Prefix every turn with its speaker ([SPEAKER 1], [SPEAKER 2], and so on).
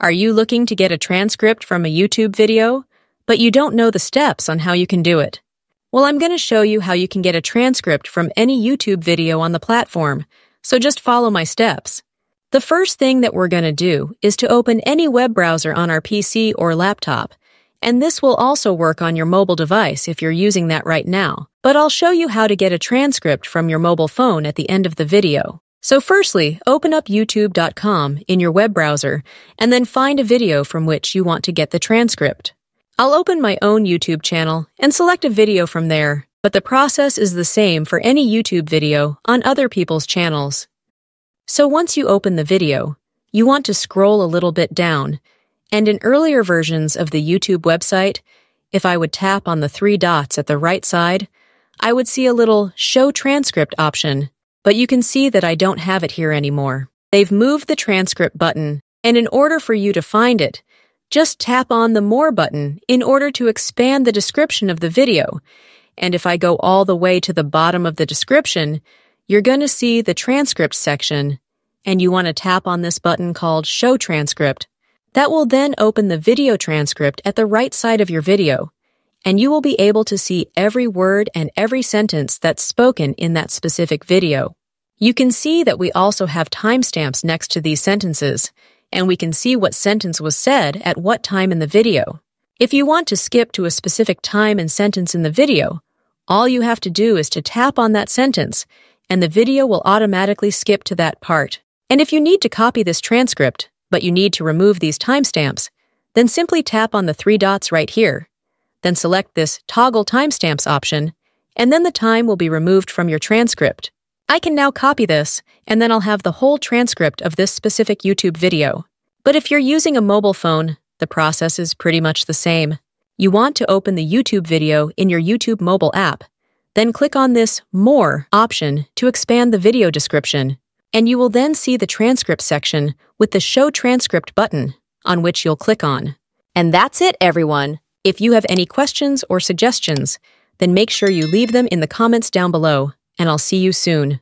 [SPEAKER 1] Are you looking to get a transcript from a YouTube video, but you don't know the steps on how you can do it? Well, I'm going to show you how you can get a transcript from any YouTube video on the platform, so just follow my steps. The first thing that we're going to do is to open any web browser on our PC or laptop, and this will also work on your mobile device if you're using that right now. But I'll show you how to get a transcript from your mobile phone at the end of the video. So firstly, open up youtube.com in your web browser and then find a video from which you want to get the transcript. I'll open my own YouTube channel and select a video from there, but the process is the same for any YouTube video on other people's channels. So once you open the video, you want to scroll a little bit down, and in earlier versions of the YouTube website, if I would tap on the three dots at the right side, I would see a little Show Transcript option but you can see that I don't have it here anymore. They've moved the transcript button, and in order for you to find it, just tap on the More button in order to expand the description of the video. And if I go all the way to the bottom of the description, you're going to see the transcript section, and you want to tap on this button called Show Transcript. That will then open the video transcript at the right side of your video, and you will be able to see every word and every sentence that's spoken in that specific video. You can see that we also have timestamps next to these sentences, and we can see what sentence was said at what time in the video. If you want to skip to a specific time and sentence in the video, all you have to do is to tap on that sentence, and the video will automatically skip to that part. And if you need to copy this transcript, but you need to remove these timestamps, then simply tap on the three dots right here. Then select this Toggle Timestamps option, and then the time will be removed from your transcript. I can now copy this, and then I'll have the whole transcript of this specific YouTube video. But if you're using a mobile phone, the process is pretty much the same. You want to open the YouTube video in your YouTube mobile app, then click on this More option to expand the video description, and you will then see the transcript section with the Show Transcript button, on which you'll click on. And that's it, everyone. If you have any questions or suggestions, then make sure you leave them in the comments down below and I'll see you soon.